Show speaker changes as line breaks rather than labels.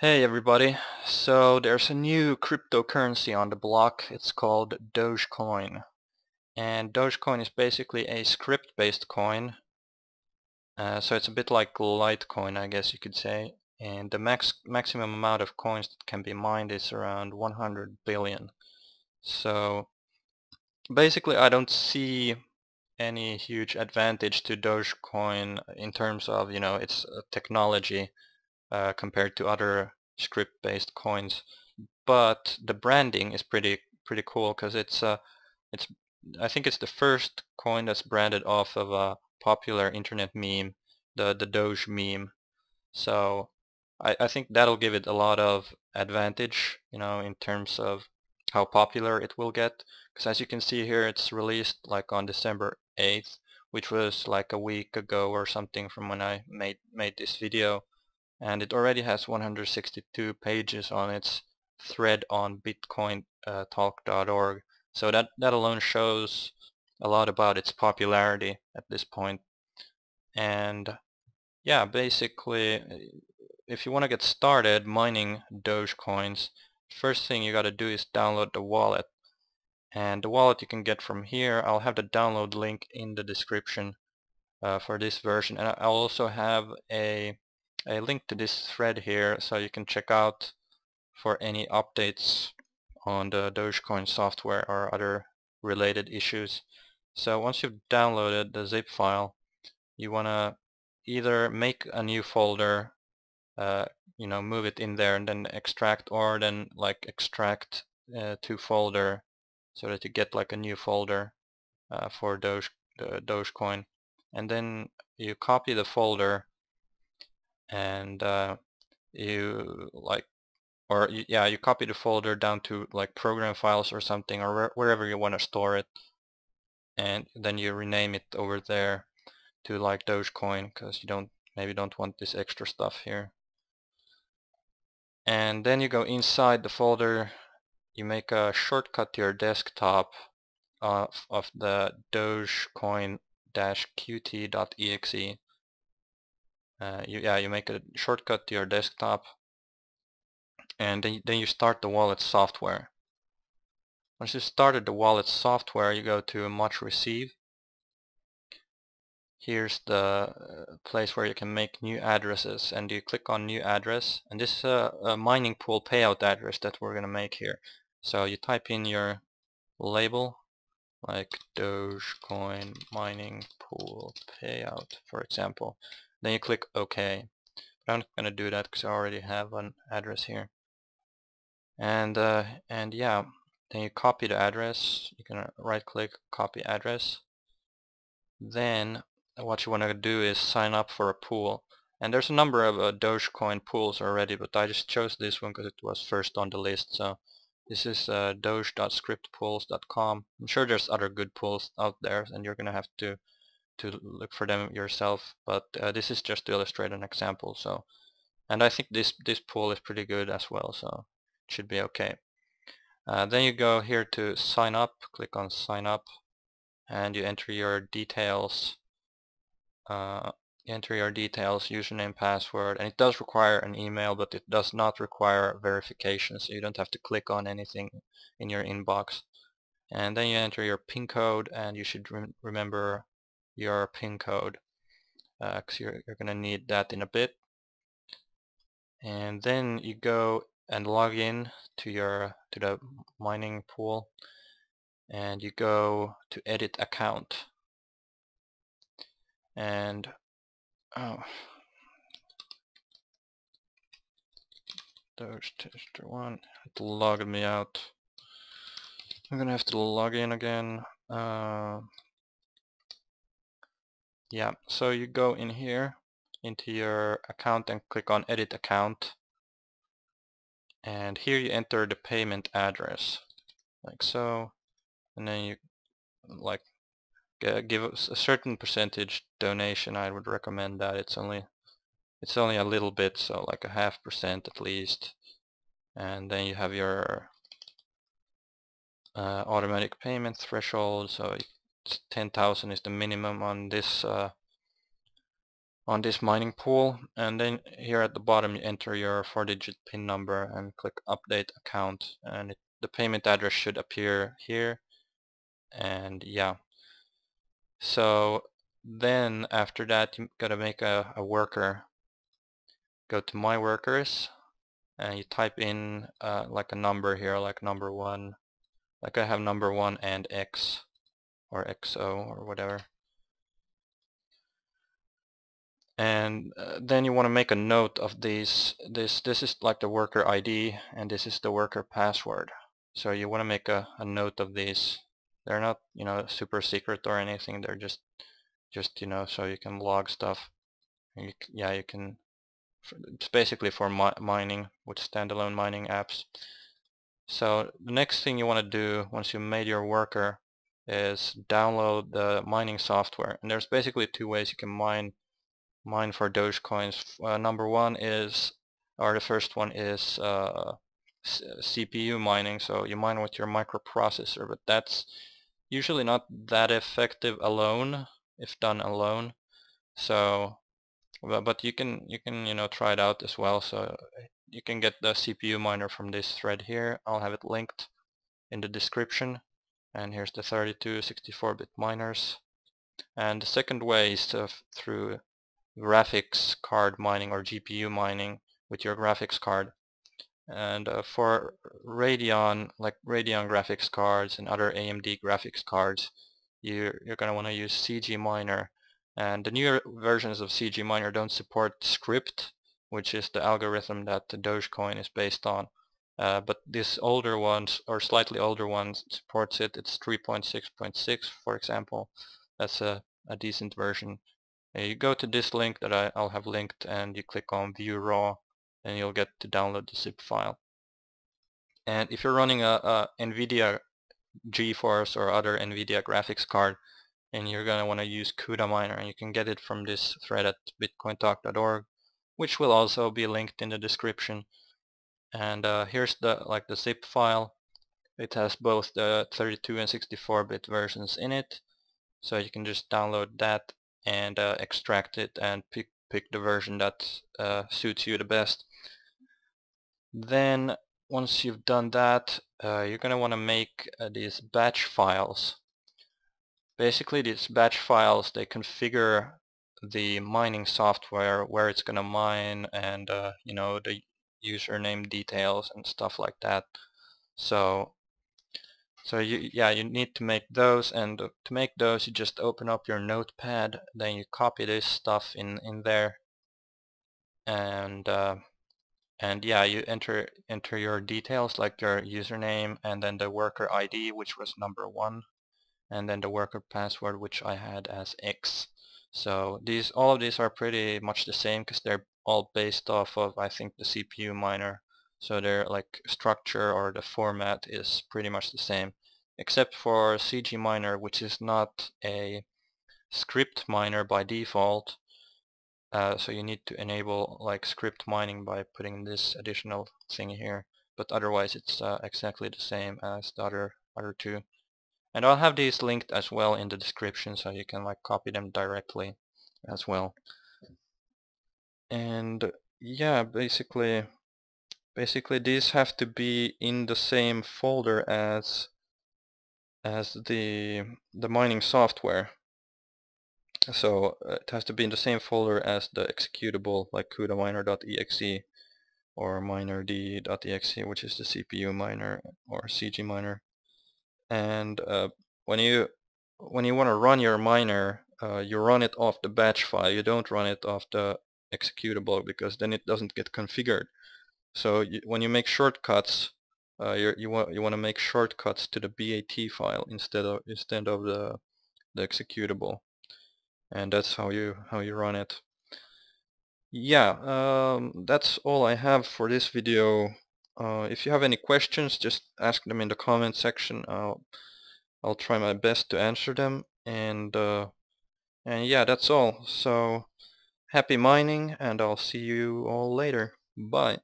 Hey everybody, so there's a new cryptocurrency on the block, it's called Dogecoin. And Dogecoin is basically a scrypt-based coin, uh, so it's a bit like Litecoin I guess you could say. And the max maximum amount of coins that can be mined is around 100 billion. So basically I don't see any huge advantage to Dogecoin in terms of, you know, its uh, technology uh, compared to other scrypt-based coins. But the branding is pretty pretty cool because it's uh, it's I think it's the first coin that's branded off of a popular internet meme, the the Doge meme. So I, I think that'll give it a lot of advantage, you know, in terms of how popular it will get. Because as you can see here, it's released like on December 8th, which was like a week ago or something from when I made made this video and it already has 162 pages on its thread on bitcointalk.org uh, so that that alone shows a lot about its popularity at this point and yeah basically if you want to get started mining Dogecoins first thing you got to do is download the wallet and the wallet you can get from here I'll have the download link in the description uh, for this version and I'll also have a a link to this thread here so you can check out for any updates on the Dogecoin software or other related issues. So once you've downloaded the zip file, you want to either make a new folder, uh, you know, move it in there and then extract or then like extract uh, to folder so that you get like a new folder uh, for Doge, the Dogecoin. And then you copy the folder and uh, you like or you, yeah you copy the folder down to like program files or something or wherever you want to store it and then you rename it over there to like Dogecoin because you don't maybe don't want this extra stuff here and then you go inside the folder you make a shortcut to your desktop of, of the dogecoin-qt.exe uh, you, yeah, you make a shortcut to your desktop and then, then you start the wallet software. Once you started the wallet software, you go to Much Receive. Here's the uh, place where you can make new addresses and you click on new address and this is a, a mining pool payout address that we're gonna make here. So you type in your label like Dogecoin mining pool payout for example then you click OK. But I'm not going to do that because I already have an address here. And uh, and yeah, then you copy the address. You can right click, copy address. Then what you want to do is sign up for a pool. And there's a number of uh, Dogecoin pools already, but I just chose this one because it was first on the list. So this is uh, doge.scryptpools.com. I'm sure there's other good pools out there, and you're gonna have to to look for them yourself but uh, this is just to illustrate an example so and I think this this pool is pretty good as well so it should be okay uh, then you go here to sign up click on sign up and you enter your details uh, enter your details username password and it does require an email but it does not require verification so you don't have to click on anything in your inbox and then you enter your PIN code and you should re remember your PIN code because uh, you're, you're going to need that in a bit. And then you go and log in to your to the mining pool and you go to edit account and oh. There's tester one it logged me out. I'm gonna have to log in again uh, yeah, so you go in here into your account and click on edit account. And here you enter the payment address like so. And then you like give us a certain percentage donation I would recommend that it's only it's only a little bit so like a half percent at least. And then you have your uh, automatic payment threshold so 10,000 is the minimum on this uh, on this mining pool. And then here at the bottom you enter your four digit pin number and click update account and it, the payment address should appear here. And yeah so then after that you gotta make a, a worker. Go to my workers and you type in uh, like a number here like number one like I have number one and X or XO or whatever. And uh, then you want to make a note of these this this is like the worker ID and this is the worker password. So you want to make a, a note of these they're not you know super secret or anything they're just just you know so you can log stuff you, yeah you can it's basically for mi mining with standalone mining apps so the next thing you want to do once you made your worker is download the mining software and there's basically two ways you can mine mine for Dogecoins. Uh, number one is, or the first one is uh, CPU mining. So you mine with your microprocessor, but that's usually not that effective alone, if done alone. So, but, you can you can you know try it out as well. So you can get the CPU miner from this thread here. I'll have it linked in the description. And here's the 32 64-bit miners. And the second way is to, through graphics card mining or GPU mining with your graphics card. And uh, for Radeon, like Radeon graphics cards and other AMD graphics cards, you're, you're going to want to use CG Miner. And the newer versions of CG Miner don't support scrypt, which is the algorithm that the Dogecoin is based on. Uh, but these older ones, or slightly older ones, supports it. It's 3.6.6, for example. That's a, a decent version you go to this link that I, I, will have linked and you click on view raw and you'll get to download the zip file. And if you're running a, a NVIDIA GeForce or other NVIDIA graphics card and you're going to want to use CUDA miner and you can get it from this thread at bitcointalk.org which will also be linked in the description. And uh, here's the like the zip file. It has both the 32 and 64 bit versions in it so you can just download that and uh, extract it and pick, pick the version that uh, suits you the best. Then once you've done that, uh, you're going to want to make uh, these batch files. Basically these batch files, they configure the mining software, where it's going to mine and uh, you know the username details and stuff like that. So so you, yeah, you need to make those and to make those you just open up your notepad, then you copy this stuff in, in there and uh, and yeah, you enter enter your details like your username and then the worker ID which was number one and then the worker password which I had as X. So these all of these are pretty much the same because they're all based off of I think the CPU miner so their like structure or the format is pretty much the same except for CG Miner which is not a scrypt miner by default uh, so you need to enable like scrypt mining by putting this additional thing here but otherwise it's uh, exactly the same as the other other two. And I'll have these linked as well in the description so you can like copy them directly as well. And yeah basically basically these have to be in the same folder as as the the mining software so uh, it has to be in the same folder as the executable like CUDA miner.exe or minerd.exe which is the CPU miner or CG miner and uh, when you when you want to run your miner uh, you run it off the batch file. You don't run it off the executable because then it doesn't get configured. So you, when you make shortcuts, uh, you want you want to make shortcuts to the BAT file instead of instead of the the executable, and that's how you how you run it. Yeah, um, that's all I have for this video. Uh, if you have any questions, just ask them in the comment section. I'll I'll try my best to answer them, and uh, and yeah, that's all. So happy mining, and I'll see you all later. Bye.